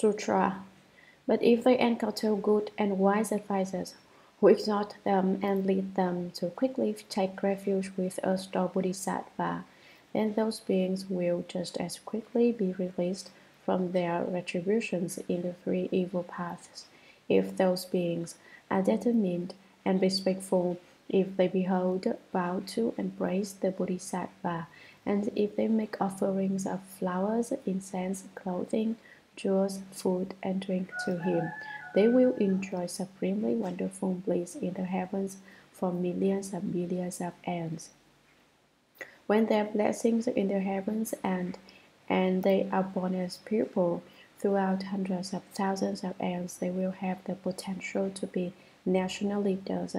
Sutra. But if they encounter good and wise advisors who exhort them and lead them to quickly take refuge with Earth Store bodhisattva, then those beings will just as quickly be released from their retributions in the three evil paths. If those beings are determined and respectful, if they behold, bow to, praise the Bodhisattva, and if they make offerings of flowers, incense, clothing, jewels, food, and drink to him, they will enjoy supremely wonderful bliss in the heavens for millions and billions of aeons. When their blessings in the heavens end, and they are born as people, throughout hundreds of thousands of aeons, they will have the potential to be national leaders,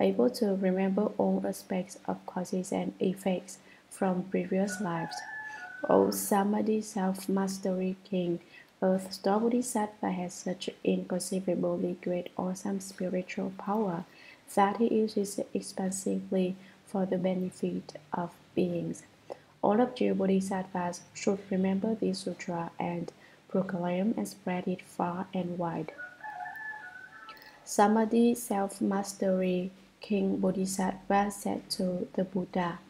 able to remember all aspects of causes and effects from previous lives. O Samadhi self-mastery king, Earth Store Bodhisattva has such inconceivably great awesome spiritual power that he uses it expansively for the benefit of beings. All of you Bodhisattvas should remember this sutra and proclaim and spread it far and wide. Samadhi self-mastery King Bodhisattva said to the Buddha,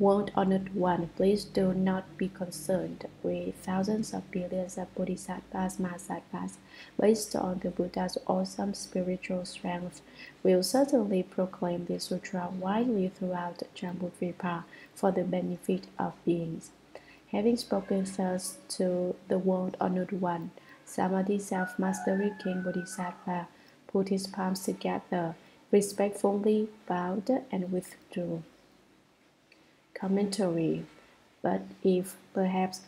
World honored one, please do not be concerned with thousands of billions of bodhisattvas, mahasattvas, based on the Buddha's awesome spiritual strength, We'll certainly proclaim the sutra widely throughout Jambudvipa for the benefit of beings. Having spoken thus to the world honored one, Samadhi self mastery King Bodhisattva put his palms together, respectfully bowed, and withdrew commentary, but if perhaps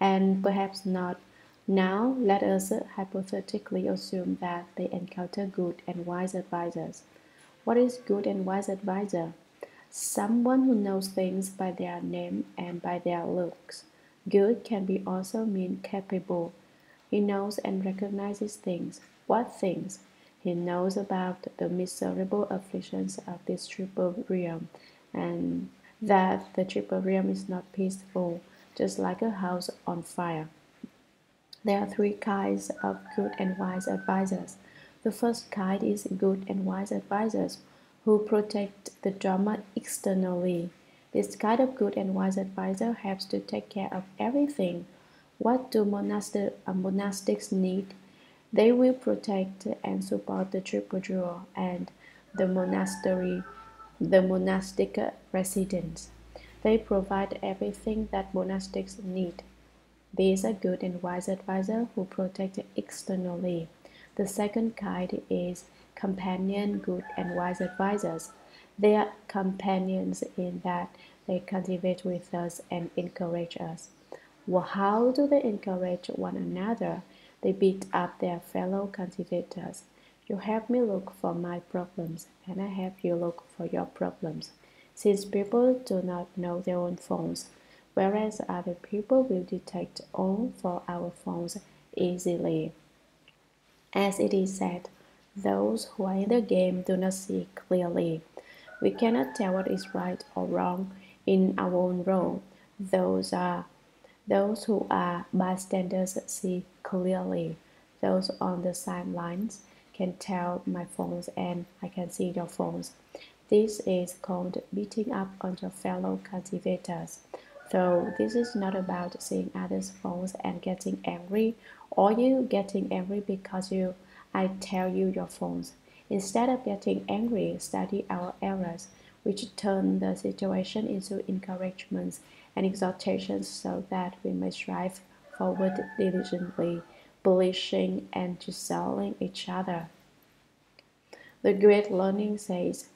and perhaps not. Now, let us hypothetically assume that they encounter good and wise advisors. What is good and wise advisor? Someone who knows things by their name and by their looks. Good can be also mean capable. He knows and recognizes things. What things? He knows about the miserable afflictions of this triple realm and that the triple realm is not peaceful, just like a house on fire. There are three kinds of good and wise advisors. The first kind is good and wise advisors who protect the Dharma externally. This kind of good and wise advisor helps to take care of everything. What do monastic, uh, monastics need? They will protect and support the triple jewel and the monastery the monastic residents. They provide everything that monastics need. These are good and wise advisors who protect externally. The second kind is companion good and wise advisors. They are companions in that they cultivate with us and encourage us. Well, how do they encourage one another? They beat up their fellow cultivators. You help me look for my problems, and I help you look for your problems. Since people do not know their own phones, whereas other people will detect all for our phones easily. As it is said, those who are in the game do not see clearly. We cannot tell what is right or wrong in our own role. Those are those who are bystanders see clearly. Those on the sidelines can tell my phones and I can see your phones. This is called beating up on your fellow cultivators. So this is not about seeing others' phones and getting angry or you getting angry because you I tell you your phones. Instead of getting angry, study our errors, which turn the situation into encouragements and exhortations so that we may strive forward diligently polishing and chiseling each other. The great learning says,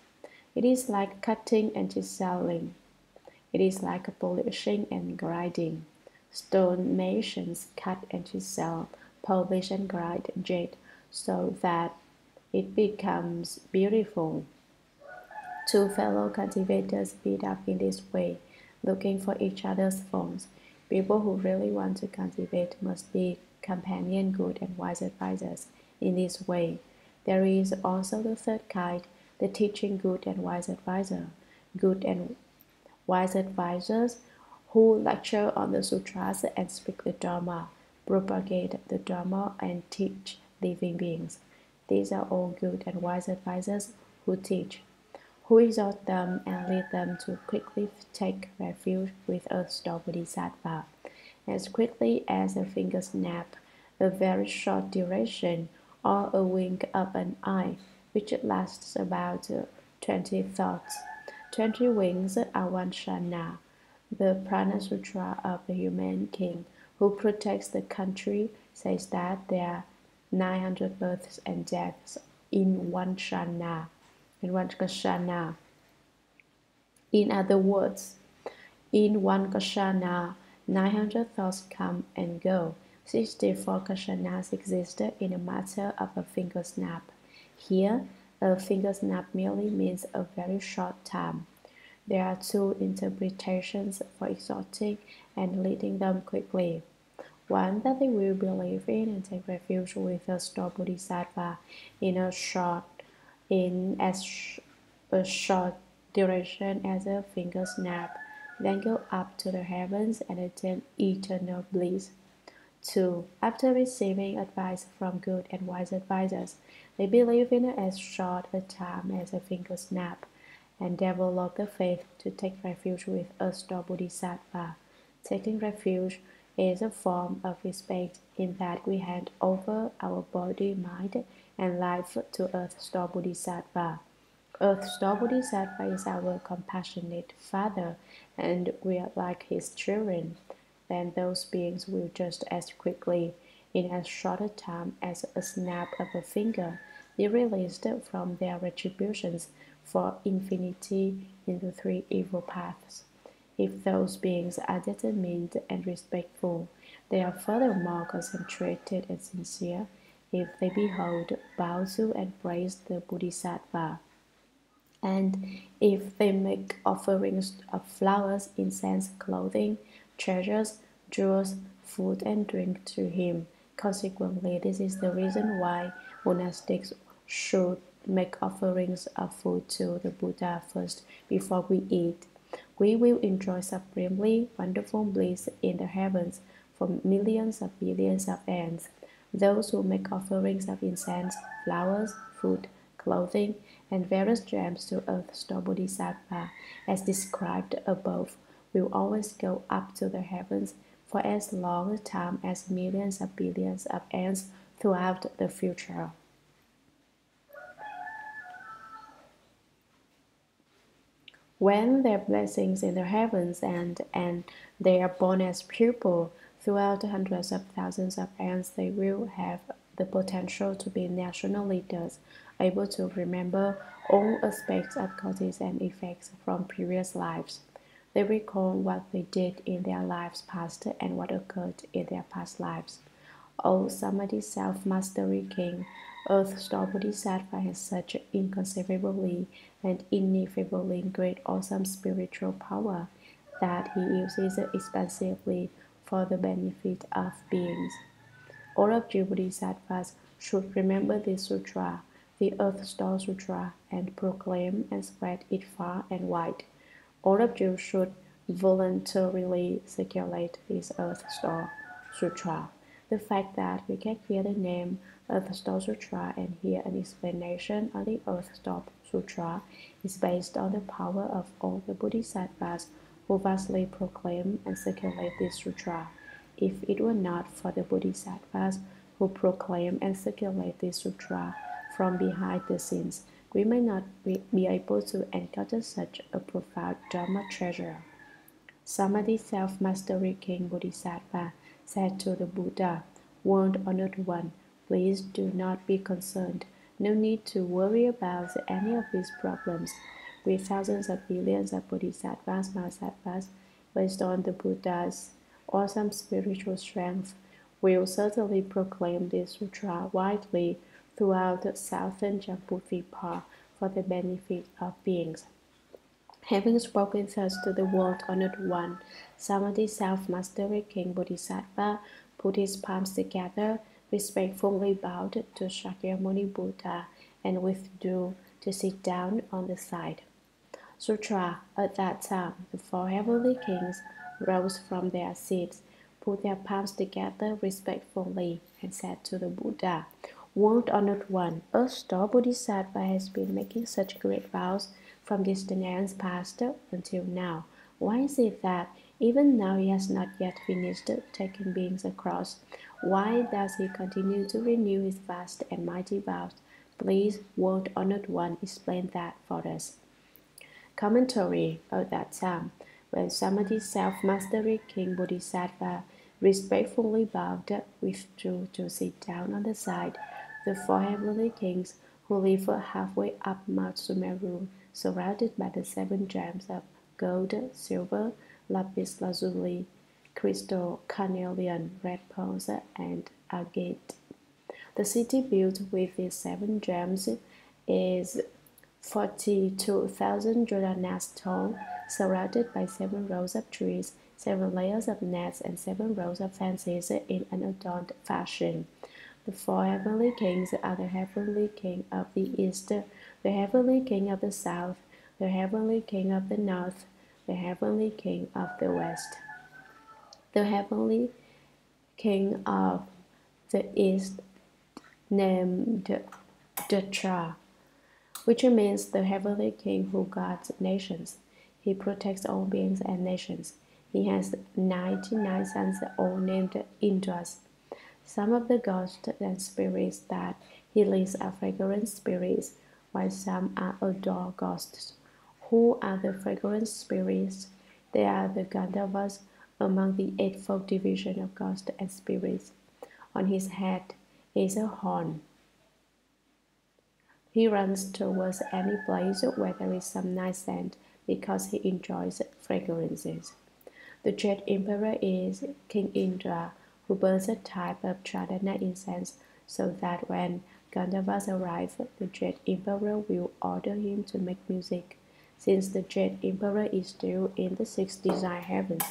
it is like cutting and chiseling. It is like polishing and grinding. Stone masons cut and chisel, polish and grind jade so that it becomes beautiful. Two fellow cultivators beat up in this way, looking for each other's phones. People who really want to cultivate must be companion, good, and wise advisors. In this way, there is also the third kind, the teaching good and wise advisor. Good and wise advisors who lecture on the sutras and speak the Dharma. propagate the Dharma, and teach living beings. These are all good and wise advisors who teach, who exhort them and lead them to quickly take refuge with a bodhisattva. As quickly as a finger snap, a very short duration, or a wink of an eye, which lasts about twenty thoughts. Twenty wings are one shana. The Prajna Sutra of the human King who protects the country, says that there are 900 births and deaths in one shana, in one kashana. In other words, in one kashana, 900 thoughts come and go. 64 kashanas exist in a matter of a finger snap. Here, a finger snap merely means a very short time. There are two interpretations for exhorting and leading them quickly. One that they will believe in and take refuge with Earth Store bodhisattva in a short in as a short duration as a finger snap, then go up to the heavens and attain eternal bliss. 2. After receiving advice from good and wise advisors, they believe in as short a time as a finger snap and develop the faith to take refuge with Earth Store bodhisattva. Taking refuge is a form of respect in that we hand over our body, mind, and life to Earth Store Bodhisattva. Earth Store Bodhisattva is our compassionate Father, and we are like his children. Then those beings will just as quickly, in as short a time as a snap of a finger, be released from their retributions for infinity in the three evil paths. If those beings are determined and respectful, they are furthermore concentrated and sincere. If they behold, bow to, and praise the Bodhisattva, and if they make offerings of flowers, incense, clothing, treasures, jewels, food, and drink to him. Consequently, this is the reason why monastics should make offerings of food to the Buddha first before we eat. We will enjoy supremely wonderful bliss in the heavens for millions of billions of aeons. Those who make offerings of incense, flowers, food, clothing, and various gems to Earth Store Bodhisattva, as described above, will always go up to the heavens for as long a time as millions of billions of ants throughout the future. When their blessings in the heavens end and they are born as pupil, throughout hundreds of thousands of ants, they will have the potential to be national leaders, able to remember all aspects of causes and effects from previous lives. They recall what they did in their lives past and what occurred in their past lives. O Samadhi Self Mastery King, Earth Store Bodhisattva has such inconceivably and ineffably great awesome spiritual power that he uses it expansively for the benefit of beings. All of you Bodhisattvas should remember this sutra, the Earth Store Sutra, and proclaim and spread it far and wide. All of you should voluntarily circulate this Earth Store Sutra. The fact that we can hear the name Earth Store Sutra and hear an explanation of the Earth Store Sutra is based on the power of all the Bodhisattvas who vastly proclaim and circulate this sutra. If it were not for the Bodhisattvas who proclaim and circulate this sutra from behind the scenes, we may not be able to encounter such a profound Dharma treasure. Samadhi Self Mastery King Bodhisattva said to the Buddha, World honored one, Please do not be concerned. No need to worry about any of these problems. With thousands of billions of bodhisattvas, mahasattvas, based on the Buddha's awesome spiritual strength, will certainly proclaim this sutra widely throughout the southern Jambu Jambudvipa for the benefit of beings. Having spoken thus to the world honored one, Samadhi self mastery King Bodhisattva put his palms together respectfully bowed to Shakyamuni Buddha and withdrew to sit down on the side. Sutra. At that time, the four heavenly kings rose from their seats, put their palms together respectfully and said to the Buddha, World Honored One, Earth Store Bodhisattva has been making such great vows from distant eons past until now. Why is it that even now he has not yet finished taking beings across? Why does he continue to renew his vast and mighty vows? Please, World Honored One, explain that for us. Commentary At that time, when Samadhi self mastery King Bodhisattva respectfully bowed, withdrew to sit down on the side, the four heavenly kings who live halfway up Mount Sumeru, surrounded by the seven gems of gold, silver, lapis lazuli, crystal, carnelian, red pearls, and agate. The city built with these seven gems is 42,000 yojanas tall, surrounded by seven rows of trees, seven layers of nets, and seven rows of fences in an adorned fashion. The four heavenly kings are the heavenly king of the east, the heavenly king of the south, the heavenly king of the north, the heavenly king of the west. The heavenly king of the east named Datra, which means the heavenly king who guards nations. He protects all beings and nations. He has 99 sons, all named Indras. Some of the ghosts and spirits that he leads are fragrant spirits, while some are adore ghosts. Who are the fragrant spirits? They are the Gandharvas among the eightfold division of ghosts and spirits. On his head is a horn. He runs towards any place where there is some nice scent because he enjoys fragrances. The Jade Emperor is King Indra, who burns a type of Chandana incense so that when Gandharvas arrive, the Jade Emperor will order him to make music. Since the Jade Emperor is still in the six desire heavens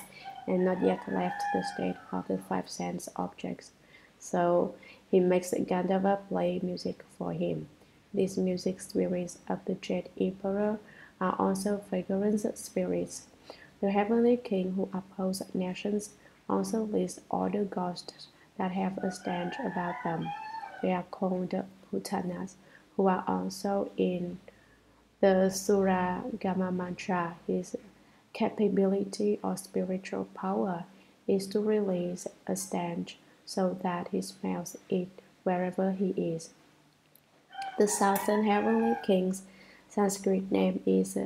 and not yet left the state of the five sense objects, so he makes Gandharva play music for him. This music spirits of the Jade Emperor are also fragrance spirits. The heavenly king who upholds nations also lists all the ghosts that have a stench about them. They are called Putanas, who are also in the Sura Gama mantra. His capability or spiritual power is to release a stench so that he smells it wherever he is. The southern heavenly king's Sanskrit name is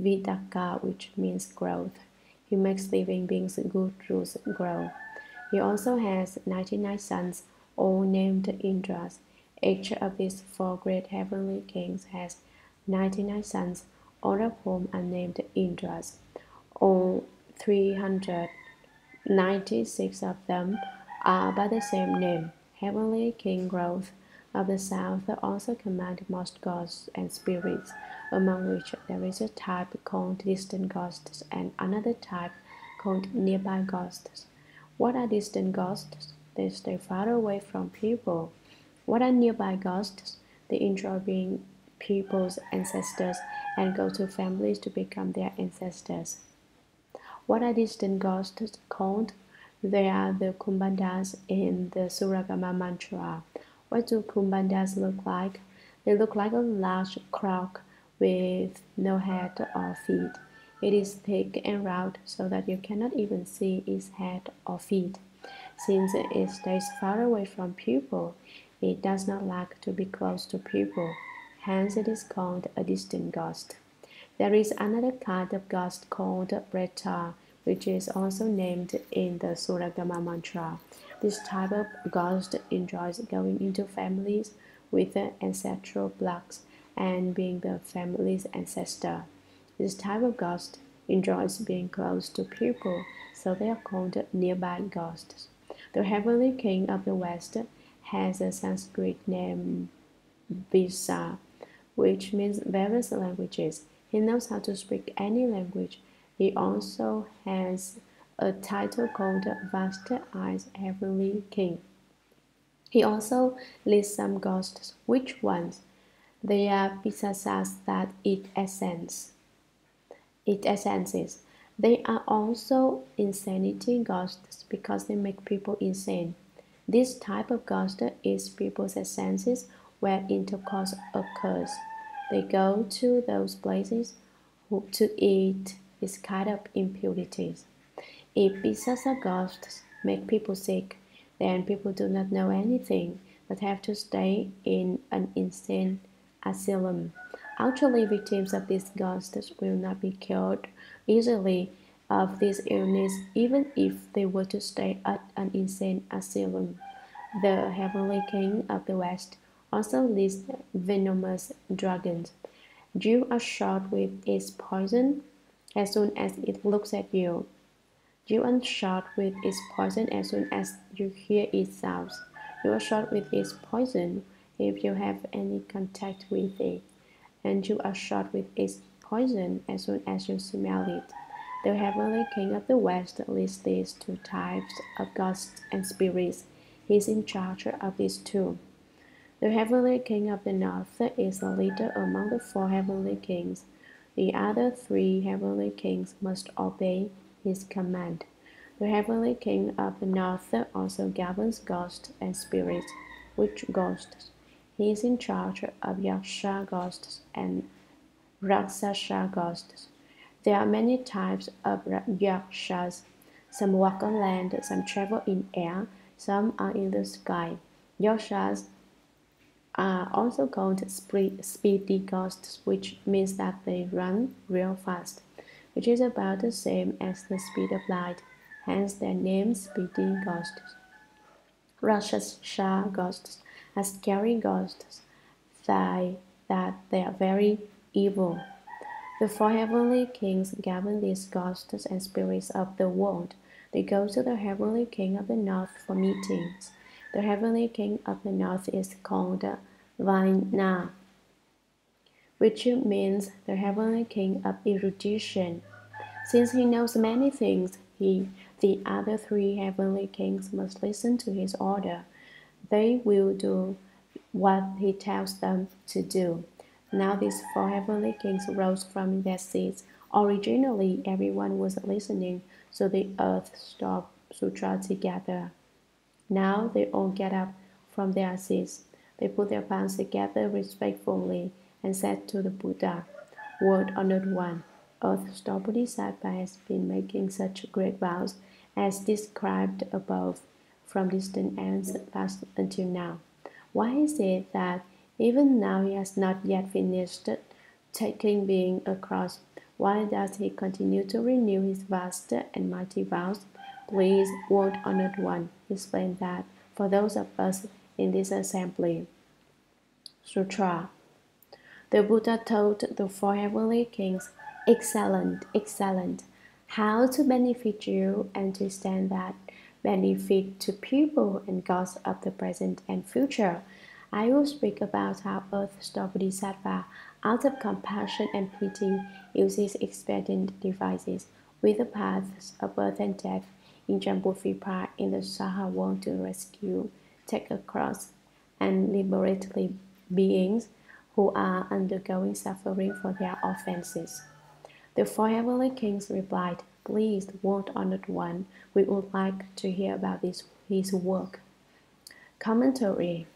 Vidaka, which means growth. He makes living beings good roots grow. He also has 99 sons, all named Indras. Each of these four great heavenly kings has 99 sons, all of whom are named Indras. All 396 of them are by the same name. Heavenly King Growth of the South also command most ghosts and spirits among which there is a type called distant ghosts and another type called nearby ghosts. What are distant ghosts? They stay far away from people. What are nearby ghosts? They enjoy being people's ancestors and go to families to become their ancestors. What are distant ghosts called? They are the Kumbhandas in the Suragama mantra. What do Kumbhandas look like? They look like a large crock with no head or feet. It is thick and round so that you cannot even see its head or feet. Since it stays far away from people, it does not like to be close to people. Hence, it is called a distant ghost. There is another kind of ghost called Preta, which is also named in the Suragama mantra. This type of ghost enjoys going into families with ancestral blocks and being the family's ancestor. This type of ghost enjoys being close to people, so they are called nearby ghosts. The heavenly king of the west has a Sanskrit name Bisa, which means various languages. He knows how to speak any language. He also has a title called Vast Eyes Heavenly King. He also lists some ghosts. Which ones? They are pisasas that eat essence. Eat essences. They are also insanity ghosts because they make people insane. This type of ghost is people's essences where intercourse occurs. They go to those places to eat this kind of impurities. If bizarre ghosts make people sick, then people do not know anything but have to stay in an insane asylum. Actually, victims of these ghosts will not be cured easily of this illness even if they were to stay at an insane asylum. The Heavenly King of the West also lists venomous dragons. You are shot with its poison as soon as it looks at you. You are shot with its poison as soon as you hear its sounds. You are shot with its poison if you have any contact with it, and you are shot with its poison as soon as you smell it. The Heavenly King of the West lists these two types of ghosts and spirits. He is in charge of these two. The Heavenly King of the North is the leader among the four Heavenly Kings. The other three Heavenly Kings must obey his command. The Heavenly King of the North also governs ghosts and spirits, which ghosts. He is in charge of Yaksha ghosts and Rakshasa ghosts. There are many types of Yakshas. Some walk on land, some travel in air, some are in the sky. Yakshas are also called speedy ghosts, which means that they run real fast, which is about the same as the speed of light hence their name speedy ghosts. Rakshasa ghosts are scary ghosts that, that they are very evil. The four heavenly kings govern these ghosts and spirits of the world. They go to the heavenly king of the north for meetings. The heavenly king of the north is called Vaina, which means the heavenly king of erudition. Since he knows many things, he the other three heavenly kings must listen to his order. They will do what he tells them to do. Now these four heavenly kings rose from their seats. Originally, everyone was listening, so the earth stopped sutra together. Now they all get up from their seats. They put their palms together respectfully and said to the Buddha, Word honored one, Earth Store Bodhisattva has been making such great vows as described above from distant ends until now. Why is it that even now he has not yet finished taking being across? Why does he continue to renew his vast and mighty vows? Please, world honored one, explain that for those of us in this assembly. Sutra. The Buddha told the four heavenly kings, Excellent, excellent how to benefit you and to stand that benefit to people and gods of the present and future. I will speak about how Earth Store Bodhisattva, out of compassion and pity, uses expedient devices with the paths of birth and death in Jambudvipa in the Saha world to rescue, take across, and liberate beings who are undergoing suffering for their offenses. The four heavenly kings replied, Please, world honored one, we would like to hear about this, his work. Commentary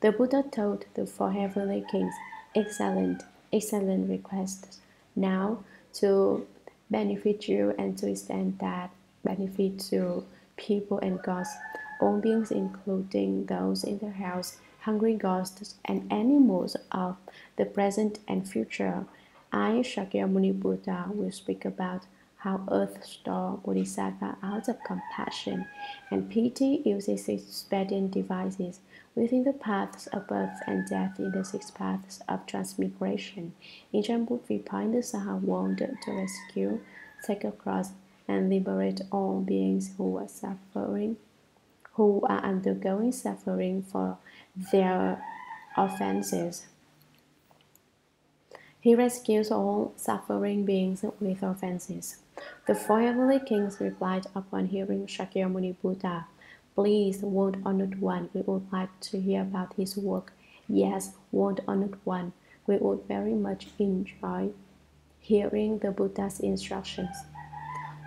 The Buddha told the four heavenly kings, Excellent, excellent requests. Now, to benefit you and to extend that benefit to people and gods, all beings, including those in the house, hungry ghosts, and animals of the present and future I, Shakyamuni Buddha, will speak about how Earth Store Bodhisattva, out of compassion and pity, uses its expedient devices within the paths of birth and death in the six paths of transmigration. In in the Saha world, to rescue, take across, and liberate all beings who were suffering, who are undergoing suffering for their offenses. He rescues all suffering beings with offenses. The four heavenly kings replied upon hearing Shakyamuni Buddha, Please, world honored one, we would like to hear about his work. Yes, world honored one, we would very much enjoy hearing the Buddha's instructions.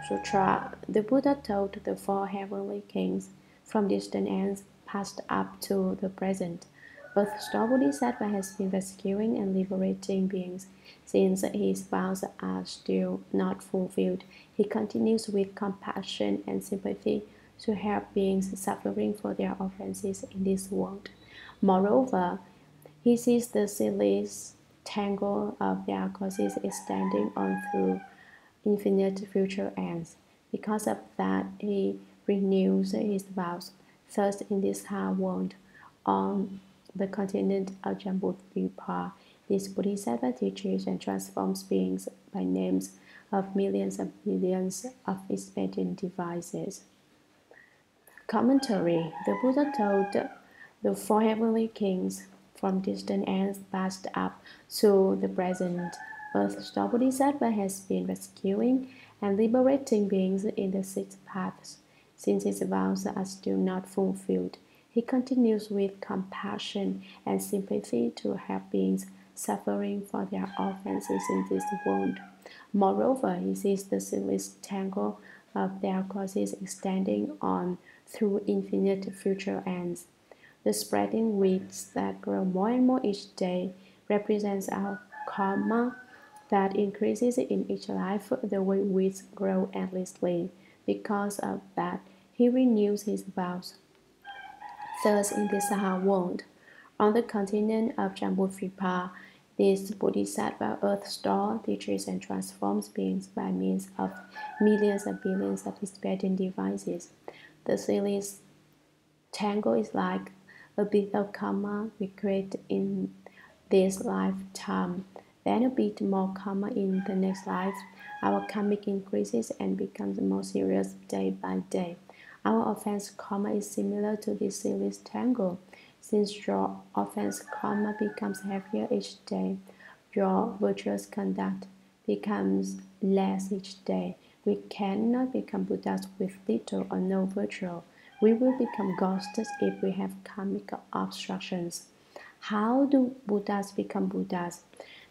Sutra. The Buddha told the four heavenly kings from distant ends passed up to the present. Earth Store Bodhisattva has been rescuing and liberating beings since his vows are still not fulfilled. He continues with compassion and sympathy to help beings suffering for their offenses in this world. Moreover, he sees the ceaseless tangle of their causes extending on through infinite future ends. Because of that, he renews his vows. Thus, in this hard world, on the continent of Jambudvipa, this Bodhisattva teaches and transforms beings by names of millions and billions of expedient devices. Commentary The Buddha told the four heavenly kings from distant ends passed up to the present Earth Store Bodhisattva has been rescuing and liberating beings in the six paths. Since his vows are still not fulfilled, he continues with compassion and sympathy to help beings suffering for their offenses in this world. Moreover, he sees the ceaseless tangle of their causes extending on through infinite future ends. The spreading weeds that grow more and more each day represents our karma that increases in each life the way weeds grow endlessly. Because of that, he renews his vows. Thus, in this Saha world, on the continent of Jambudvipa, this Bodhisattva earth store teaches and transforms beings by means of millions and billions of expedient devices. The ceaseless tangle is like a bit of karma we create in this lifetime then a bit more karma in the next life. Our karmic increases and becomes more serious day by day. Our offense karma is similar to this ceaseless tangle. Since your offense karma becomes heavier each day, your virtuous conduct becomes less each day. We cannot become Buddhas with little or no virtue. We will become ghosts if we have karmic obstructions. How do Buddhas become Buddhas?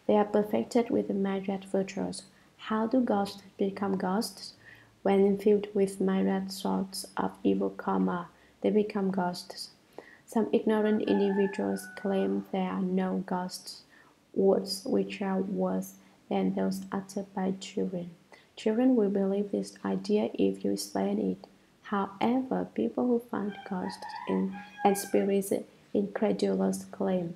They are perfected with the myriad virtues. How do ghosts become ghosts? When filled with myriad sorts of evil karma, they become ghosts. Some ignorant individuals claim there are no ghosts, words which are worse than those uttered by children. Children will believe this idea if you explain it. However, people who find ghosts in, and spirits incredulous claim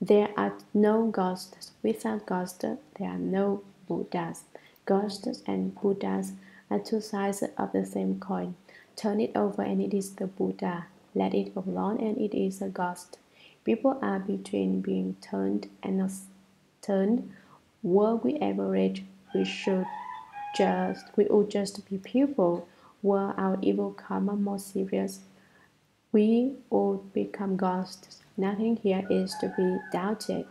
there are no ghosts. Without ghosts, there are no Buddhas. Ghosts and Buddhas are two sides of the same coin. Turn it over and it is the Buddha. Let it alone and it is a ghost. People are between being turned and not turned. Were we average, we should just we would just be people. Were our evil karma more serious, we would become ghosts. Nothing here is to be doubted.